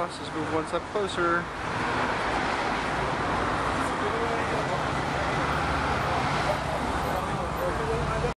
Let's move one step closer.